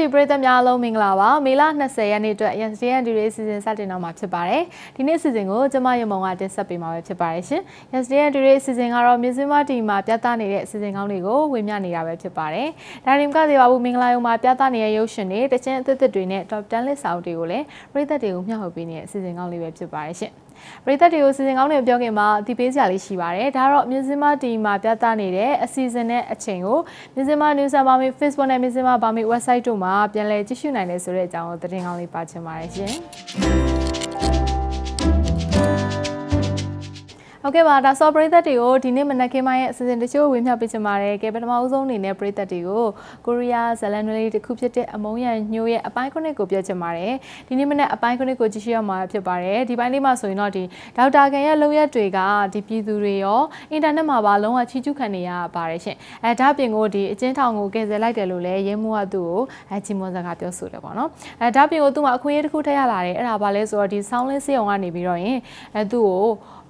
တီပရိသတ်များအားလုံးမင်္ဂလာပါမေလ20ရက်နေ့အတွက် YesDN ဒီရေးစီစဉ်စတင်တော့မှာဖြစ်ပါတယ်ဒီနေ့စီစဉ်ကိုကျမရမုံကတင်ဆက်ပေးမှာပဲဖြစ်ပါတယ်ရှင် YesDN ဒီရေးစီစဉ်ကတော့မြစင်းမတီမှာပြသနေတဲ့အစီအစဉ်ကောင်းတွေကိုဝေမျှနေတာပဲဖြစ်ပါတယ်ဒါရင်ကသေးပါဘူးမင်္ဂလာရုံမှာပြသနေတဲ့ရုပ်ရှင်တွေတချင်းအသစ်သစ်တွေနဲ့ Top 10 list စာအုပ်တွေကိုလည်းပရိသတ်တွေကိုမျှဝေပေးနေတဲ့အစီအစဉ်ကောင်းလေးပဲဖြစ်ပါတယ်ရှင် ပရိသတ်တွေကိုစီစဉ်ကောင်းတွေပြောခင်မှာဒီပေးစရာလေးရှိပါတယ်ဒါတော့မြစင်းမတီမှာပြသနေတဲ့အစီအစဉ်နဲ့အချိန်ကိုမြစင်းမ News and Bami Facebook နဲ့မြစင်းမ Bami website တို့မှာပြန်လည်ကြည့်ရှုနိုင်တယ်ဆိုတဲ့အကြောင်းကိုသတင်းကောင်းလေးပါချင်ပါတယ်ရှင် ဟုတ်ကဲ့ပါဒါဆိုပရိသတ်တွေကိုဒီနေ့မနက်ခင်းပိုင်းရဲ့အစီအစဉ်တချို့ဝင်မျှပေးချင်ပါတယ်။ကဲပထမဦးဆုံးအနေနဲ့ပရိသတ်တွေကိုကိုရီးယားဇလန်နလေးတစ်ခုဖြစ်တဲ့အမုံရံညို့ရဲ့အပိုင်းခုနှစ်ကိုပြောချင်ပါတယ်။ဒီနေ့မနက်အပိုင်းခုနှစ်ကိုကြည့်ရှုရမှာဖြစ်ပါတယ်။ဒီပိုင်းလေးမှာဆိုရင်တော့ဒီဒေါက်တာကန်ရဲ့လုံရက်တွေကဒီပြည်သူတွေရောအင်တာနက်မှာပါလုံးဝချီးကျူးခံနေရပါတယ်ရှင်။အဲဒါပြင်ကိုဒီအချင်းထောင်ကိုကယ်ဆယ်လိုက်တယ်လို့လည်းရဲမှုကသူ့ကိုအဲချီမွန်စကားပြောဆိုတယ်ပေါ့နော်။အဲဒါပြင်ကိုသူ့မှာအခွင့်အရေးတစ်ခုထည့်ရလာတယ်။အဲ့ဒါဘာလဲဆိုတော့ဒီဆောင်းလင်းစေးအောင်ကနေပြီးတော့ရင်အဲသူ့ကို ဟ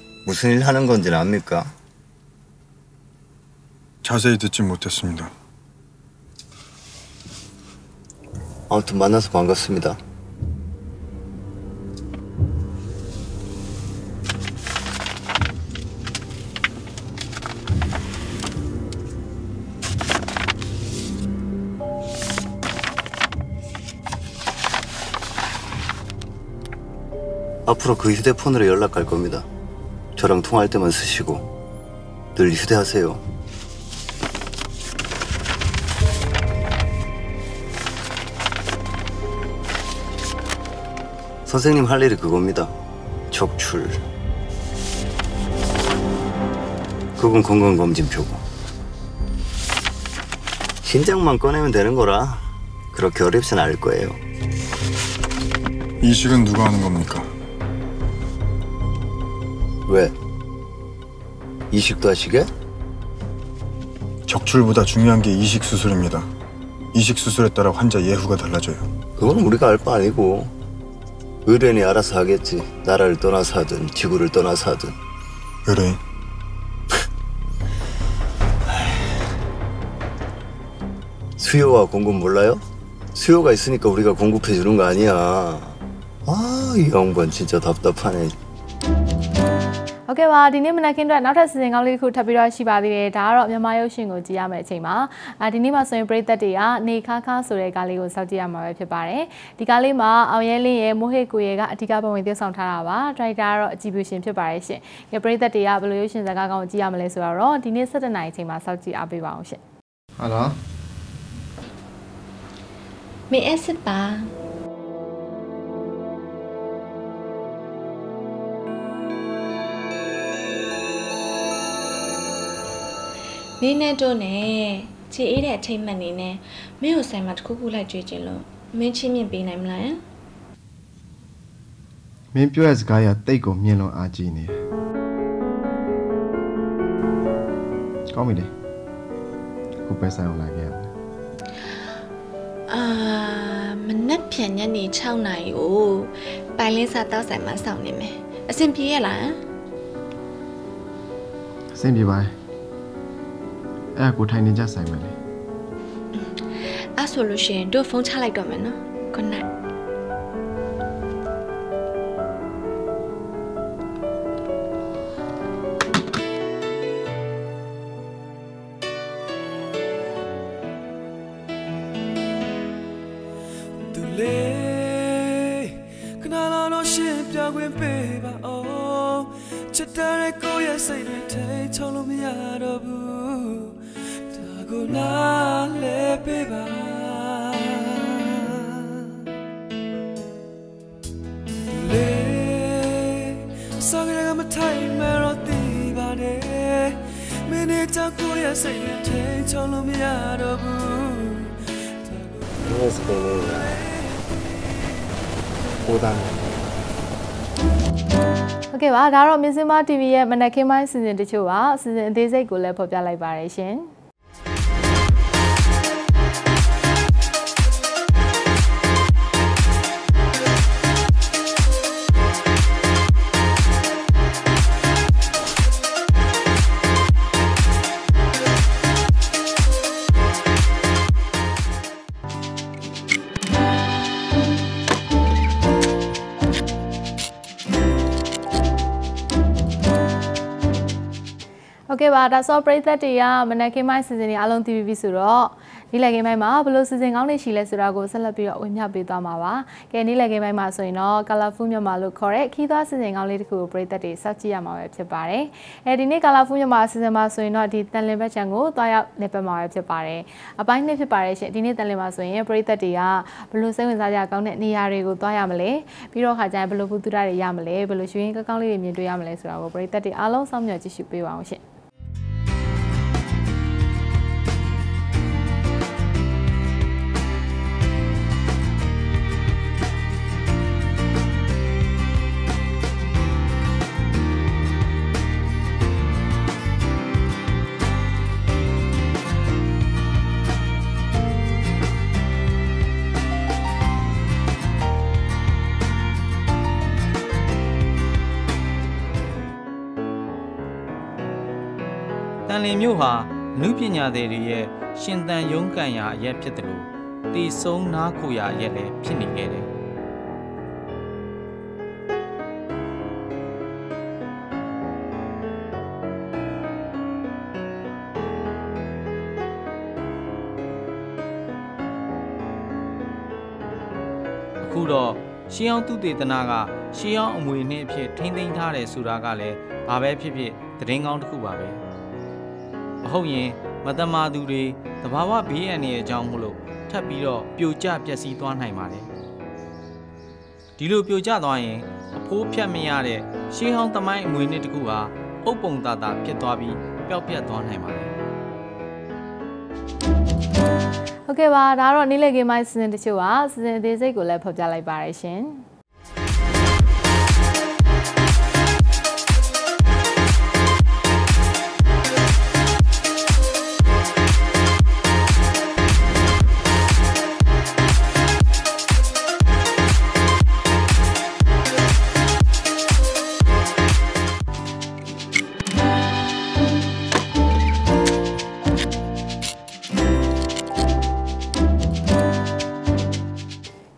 무슨 일 하는 건지는 압니까? 자세히 듣진 못했습니다. 아무튼 만나서 반갑습니다. 앞으로 그 휴대폰으로 연락할 겁니다. 저랑 통화할 때만 쓰시고 늘 휴대하세요. 선생님 할 일이 그겁니다. 적출. 그건 건강검진표고. 신장만 꺼내면 되는 거라 그렇게 어렵진 않을 거예요. 이식은 누가 하는 겁니까? 왜? 이식도 하시게? 적출보다 중요한 게 이식 수술입니다. 이식 수술에 따라 환자 예후가 달라져요. 그건 우리가 알 바 아니고 의뢰인이 알아서 하겠지. 나라를 떠나서 하든 지구를 떠나서 하든. 의뢰인? 수요와 공급 몰라요? 수요가 있으니까 우리가 공급해 주는 거 아니야. 아, 이 양반 진짜 답답하네. ဟုတ်ကဲ့ပါဒီနေ့မနက်ခင်းအတွက်နောက်ထပ်စီစဉ်ကောင်းလေးတစ်ခုထပ်ပြီးတော့ရှိပါသေးတယ်ဒါကတော့မြန်မာရုပ်ရှင်ကိုကြည့်ရမယ့်အချိန်မှာအာဒီနေ့မှာဆိုရင်ပရိသတ်တွေကနေခါခါဆိုတဲ့ကားလေးကိုစောင့်ကြည့်ရမှာပဲဖြစ်ပါတယ်ဒီကားလေးမှာအောင်ရဲလင်းရဲ့မိုးဟစ်ကိုရဲ့ကအဓိကပုံဝင်သွင်းဆောင်ထားတာပါဒရိုက်တာကတော့အကြည့်ပြုရှင်ဖြစ်ပါတယ်ရှင်ကဲပရိသတ်တွေကဘယ်လိုရုပ်ရှင်ဇာတ်ကားကောင်းကိုကြည့်ရမလဲဆိုတော့ဒီနေ့7နိုင်အချိန်မှာစောင့်ကြည့်အားပေးပါအောင်ရှင်ဟာလားမေအစ်စ်ပါ နင်းနဲ့တို့နဲ့ခြေအေးတဲ့အထိတ်မှတ်နေနဲ့မင်းကိုဆိုင်မှာတခုခုလိုက်ကြွေးခြင်းလို့မင်းချင်းမြင့်ပေးနိုင်မလားမင်းပြောတဲ့စကားရတိတ်ကိုမြင်လွန်အားကြီးနေတယ်ကောင်းပြီလေခုပဲဆိုင်အောင်လာခဲ့ရမယ်အာမနက်ဖြန်ညနေ6နာရီကိုပိုင်လင်းစာတောက်ဆိုင်မှာစောင့်နေမယ်အဆင်ပြေရလားအဆင်ပြေပါတယ် အဲ့ကိုထိုင်နေကြဆိုင်မယ်လေအဲ့ဆိုလို့ရှိရင်တို့ဖုန်းချလိုက်တော့မယ်နော် good night ခွင့်ပေးပါအောင်ချစ်တဲ့ကိုရဲ့စိတ်တွေထိချုံလို့မရတော့ဘူးဒါ ကိုနားလဲပေးပါလေဆောင်းရကမထိုင်မရောတီးပါနဲ့မင်းနဲ့ကြောက်ကိုရဲ့စိတ်တွေထိချုံလို့မရတော့ဘူးငါစပင်းလေးကကိုသားနဲ့ဟုတ်ကဲ့ပါဒါတော့မြင်းစင်မ TV ရဲ့မနက်ခင်းပိုင်းစီစဉ်တချို့ပါအစီအစဉ်အသေးစိတ်ကိုလည်းဖော်ပြလိုက်ပါရရှင် ကဲ့ပါဒါဆိုပရိသတ်တွေကမနက်ခင်းပိုင်းစီစဉ်တွေအားလုံးသိပြီးပြီဆိုတော့ဒီလက်ကင်းပိုင်းမှာဘယ်လိုစီစဉ်ကောင်းနေရှိလဲဆိုတာကိုဆက်လက်ပြီးတော့ဝင်မြပေးသွားမှာပါ။ကဲဒီလက်ကင်းပိုင်းမှာဆိုရင်တော့ Colorful မြန်မာလို့ခေါ်တဲ့ခီးသွားစီစဉ်ကောင်းလေးတစ်ခုကိုပရိသတ်တွေစောင့်ကြည့်ရမှာပဲဖြစ်ပါတယ်။အဲဒီနေ့ Colorful မြန်မာစီစဉ်မှာဆိုရင်တော့ဒီတန်လင်ဘက်ချန်ကိုတွားရောက်နေပတ်မှာပဲဖြစ်ပါတယ်။အပိုင်းနှစ်ဖြစ်ပါတယ်ရှင်ဒီနေ့တန်လင်မှာဆိုရင်ပရိသတ်တွေကဘယ်လိုစိတ်ဝင်စားကြကောင်းတဲ့နေရာတွေကိုတွားရမလဲ။ပြီးတော့ခါကျရင်ဘယ်လိုပူတူတာတွေရမလဲ။ဘယ်လိုရွှေရင်ကောင်းကောင်းလေးတွေမြင်တွေ့ရမလဲဆိုတာကိုပရိသတ်တွေအားလုံးစောင့်မျှော်ကြည့်ရှုပေးပါအောင်ရှင်။ လင်မြို့ဟာအနုပညာသည်တွေရဲ့ရှင်သန်ရုန်းကန်ရာအရက်ဖြစ်တယ်လို့တည်ဆုံးနားခိုရာအရက်လည်းဖြစ်နေခဲ့တယ်အခုတော့ရှီအောင်သူတေသနာကရှီအောင်အမွေနှင့်အဖြစ်ထိမ့်သိမ်းထားတယ်ဆိုတာကလည်းဘာပဲဖြစ်ဖြစ်သတင်းကောင်းတစ်ခုပါပဲမ ဟုတ်ရင်မတမာသူတွေတဘာဝဘေးအန္တရာယ်အကြောင်းမို့လို့ထပ်ပြီးတော့ပြိုကျပျက်စီးသွားနိုင်ပါတယ်ဒီလိုပြိုကျသွားရင်အဖိုးဖြတ်မရတဲ့ရှီဟောင်းသမိုင်းအမွေနှင့်တစ်ခုဟာအုပ်ပုံတာတာဖြစ်သွားပြီးပျောက်ပြတ်သွားနိုင်ပါတယ်ဟုတ်ကဲ့ပါဒါကတော့နေ့လည်ခင်းပိုင်းစီစဉ်တချို့ပါစီစဉ်အသေးစိတ်ကိုလည်းဖော်ပြလိုက်ပါရရှင်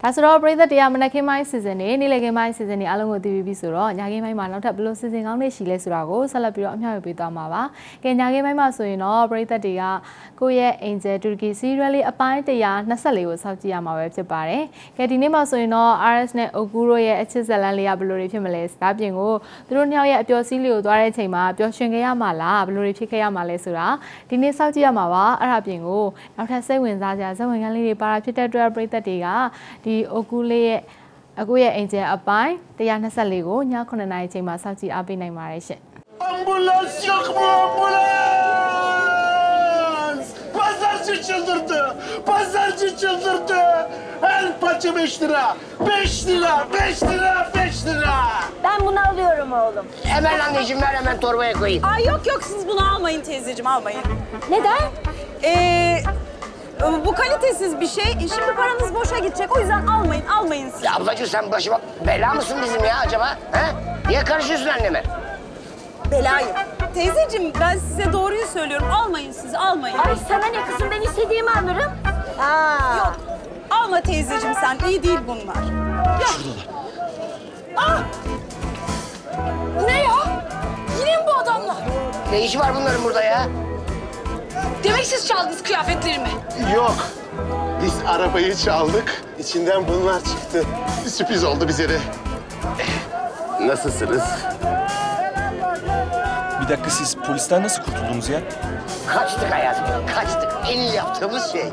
ဒါဆိုတော့ပရိသတ်တရားမနက်ခင်းပိုင်းစီစဉ်နေနေ့လည်ခင်းပိုင်းစီစဉ်နေအားလုံးကိုသိပြီးပြီဆိုတော့ညခင်းပိုင်းမှာနောက်ထပ်ဘယ်လိုစီစဉ်ကောင်းတွေရှိလဲဆိုတာကိုဆက်လက်ပြီးတော့အမျှဝေပေးသွားမှာပါ။ကဲညခင်းပိုင်းမှာဆိုရင်တော့ပရိသတ်တွေကကိုယ့်ရဲ့ Angel Turkey Serial လေးအပိုင်း124ကိုစောင့်ကြည့်ရမှာပဲဖြစ်ပါတယ်။ကဲဒီနေ့မှာဆိုရင်တော့ RS နဲ့ Oku တို့ရဲ့အချစ်ဇလန်းလေးကဘယ်လိုတွေဖြစ်မလဲ။ဒါပြင်ကိုသူတို့နှစ်ယောက်ရဲ့အပျော်စီးလေးကိုသွားတဲ့အချိန်မှာပျော်ရွှင်ခဲ့ရမှာလားဘယ်လိုတွေဖြစ်ခဲ့ရမှာလဲဆိုတာဒီနေ့စောင့်ကြည့်ရမှာပါ။အဲ့ဒါပြင်ကိုနောက်ထပ်စိတ်ဝင်စားစရာဇာတ်ဝင်ခန်းလေးတွေပါတာဖြစ်တဲ့အတွက်ပရိသတ်တွေကဒOku လေးရဲ့အခုရဲ့အင်ဂျင်အပိုင်း124ကိုည9:00နာရီချိန်မှာစောင့်ကြည့်အားပေးနိုင်ပါတယ်ရှင် Ambulans yok mu ambulans? Pazarcı çıldırdı. Pazarcı çıldırdı. Her parça 5 lira. 5 lira, 5 lira, 5 lira. Ben bunu alıyorum oğlum. Hemen anneciğim ver hemen torbaya koyayım. Ay yok yok siz bunu almayın teyzeciğim almayın. Neden? Ee, bu kalitesiz bir şey. Şimdi paranız boşa gidecek. O yüzden almayın, almayın siz. Ya ablacığım sen başıma bela mısın bizim ya acaba? He? Niye karışıyorsun anneme? Belayım. Teyzeciğim ben size doğruyu söylüyorum. Almayın siz, almayın. Ay sana ne kızım ben istediğimi alırım. Aa. Yok. Alma teyzeciğim sen. iyi değil bunlar. Yok. Ah! Ne ya? Yine mi bu adamlar? Ne işi var bunların burada ya? Demek siz çaldınız kıyafetlerimi. Yok. Biz arabayı çaldık. İçinden bunlar çıktı. Sürpriz oldu bize de. Nasılsınız? Bir dakika siz polisten nasıl kurtuldunuz ya? Kaçtık hayatım, kaçtık. En iyi yaptığımız şey.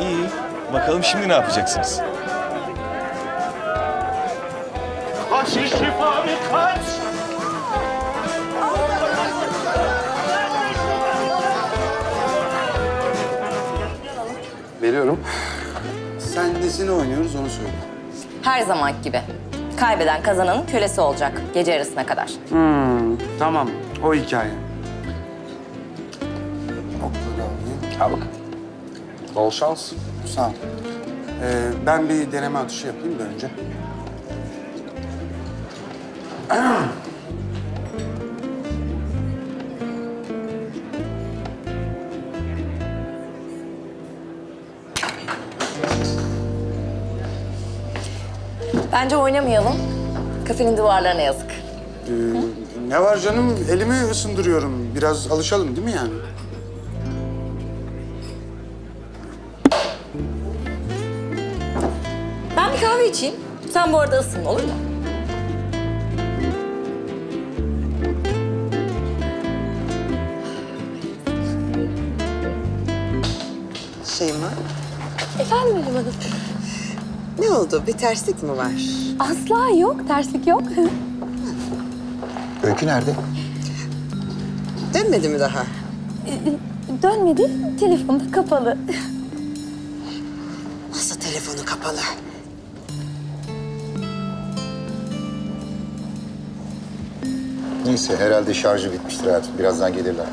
İyi. Bakalım şimdi ne yapacaksınız? Kaç şifami kaç! Veriyorum. Sen nesini oynuyoruz onu söyle. Her zamanki gibi. Kaybeden kazananın kölesi olacak gece yarısına kadar. Hmm, tamam. O hikaye. Okları alayım. Al bakalım. Bol şans. Sağ ol. Ee, ben bir deneme atışı yapayım da önce. Bence oynamayalım. Kafenin duvarlarına yazık. Ee, ne var canım? Elimi ısındırıyorum. Biraz alışalım değil mi yani? Ben bir kahve içeyim. Sen bu arada ısın olur mu? Şeyma, Efendim Hanım? Ne oldu? Bir terslik mi var? Asla yok, terslik yok. Öykü nerede? Dönmedi mi daha? Dönmedi, telefonu da kapalı. Nasıl telefonu kapalı? Neyse herhalde şarjı bitmiştir hayatım. Birazdan gelirler.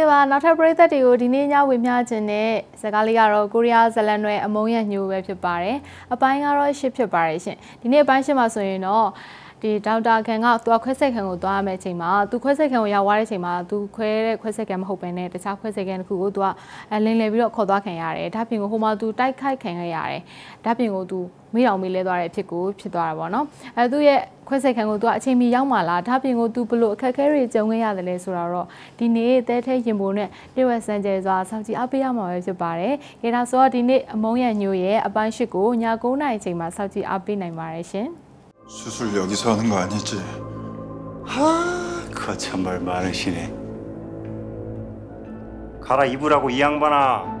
ဟုတ်ကဲ့ပါနောက်ထပ်ပရိသတ်တွေကိုဒီနေ့ညဝေမျှခြင်းနဲ့ဇာတ်ကားလေးကတော့ကိုရီးယားဇလန်တွေအမုံရညိုပဲဖြစ်ပါတယ်အပိုင်းကတော့ရှစ်ဖြစ်ပါတယ်ရှင်ဒီနေ့အပိုင်းရှစ်မှာဆိုရင်တော့ ဒီဒေါက်တာခန်ကသူခွဲစိတ်ခံကိုသွားရမယ့်အချိန်မှာသူခွဲစိတ်ခံကိုရောက်သွားတဲ့အချိန်မှာသူခွဲတဲ့ခွဲစိတ်ခံမဟုတ်ဘဲနဲ့တခြားခွဲစိတ်ခံတစ်ခုကိုသူကလင်းလည်ပြီးတော့ခေါ်သွားခံရတယ်ဒါပြင်ကိုဟိုမှာသူတိုက်ခိုက်ခံခဲ့ရတယ်ဒါပြင်ကိုသူမေးအောင်မေးလဲသွားတဲ့အဖြစ်ကိုဖြစ်သွားတာပေါ့နော်အဲသူရဲ့ခွဲစိတ်ခံကိုသူကအချိန်မီရောက်မှလားဒါပြင်ကိုသူဘလို့အခက်အခဲတွေကြုံခဲ့ရတယ်လဲဆိုတာတော့ဒီနေ့တဲထဲရင်ပုံနဲ့တိဝက်စံကျဲစွာစောင့်ကြည့်အားပေးရမှာပဲဖြစ်ပါတယ်။ဒါဆိုတော့ဒီနေ့အမုံရညိုရဲ့အပိုင်း၈ကိုည9:00နာရီအချိန်မှာစောင့်ကြည့်အားပေးနိုင်ပါတယ်ရှင်။ 수술 여기서 하는 거 아니지? 하, 그 참말 많으시네. 가라 입으라고 이 양반아.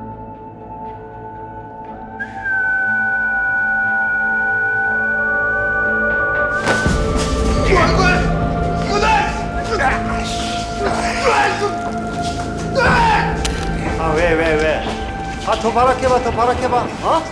아, 왜, 왜, 왜? 아, 더 바라게 봐, 더 바라게 봐. 어?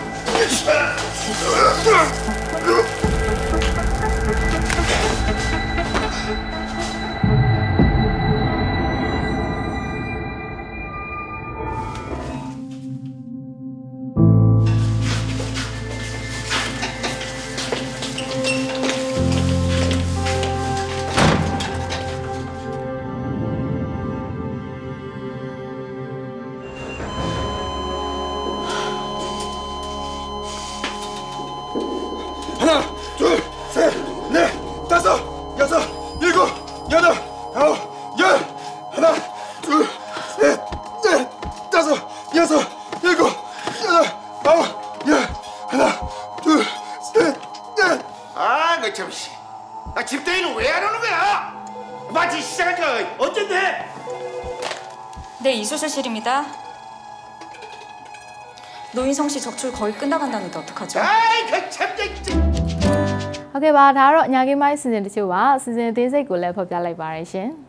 하나, 둘, 셋, 넷, 다섯, 여섯, 일곱, 여덟, 아홉, 열. 하나, 둘, 셋, 넷, 다섯, 여섯, 일곱, 여덟, 아홉, 열. 하나, 둘, 셋, 넷. 아, 그 참, 씨. 아, 집대인은 왜 안 오는 거야? 마치 시작한 지가 언젠데? 네, 이수술실입니다. 노인성 씨 적출 거의 끝나간다는데 어떡하죠? 아이, 그 참쟁이 진짜. ဟုတ်ကဲ့ပါဒါကတော့အညာကိမိုင်းစီစဉ်တချို့ပါစီစဉ်အသေးစိတ်ကိုလည်းဖော်ပြလိုက်ပါရရှင်။။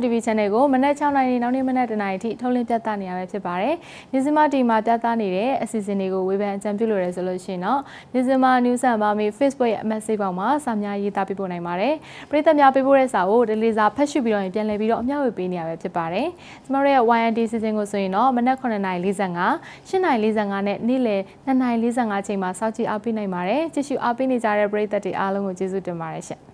တို့ရဲ့မြစီမ TV Channel ကိုမနက်6:00နာရီနောက်နေ့မနက်10:00နာရီအထိထုတ်လွှင့်ပြသနေရပဲဖြစ်ပါတယ်။မြစီမ TV မှာပြသနေတဲ့အစီအစဉ်တွေကိုဝေဖန်အကြံပြုလို့ရဆိုလို့ရှိရင်တော့မြစီမ News and Bami Facebook ရဲ့ message ပေါက်မှာစာများရေးသားပေးပို့နိုင်ပါတယ်။ပရိသတ်များပေးပို့တဲ့စာကိုဒလီစာဖတ်ရှုပြီးတော့ပြန်လည်ပြီးတော့အမျှဝေပေးနေရပဲဖြစ်ပါတယ်။ကျမတို့ရဲ့ YND စီစဉ်ကိုဆိုရင်တော့မနက်9:45 8:45နဲ့နေ့လယ်2:45ချိန်မှာစောင့်ကြည့်အားပေးနိုင်ပါတယ်။ကြည့်ရှုအားပေးနေကြတဲ့ပရိသတ်တွေအားလုံးကိုကျေးဇူးတင်ပါတယ်ရှင်။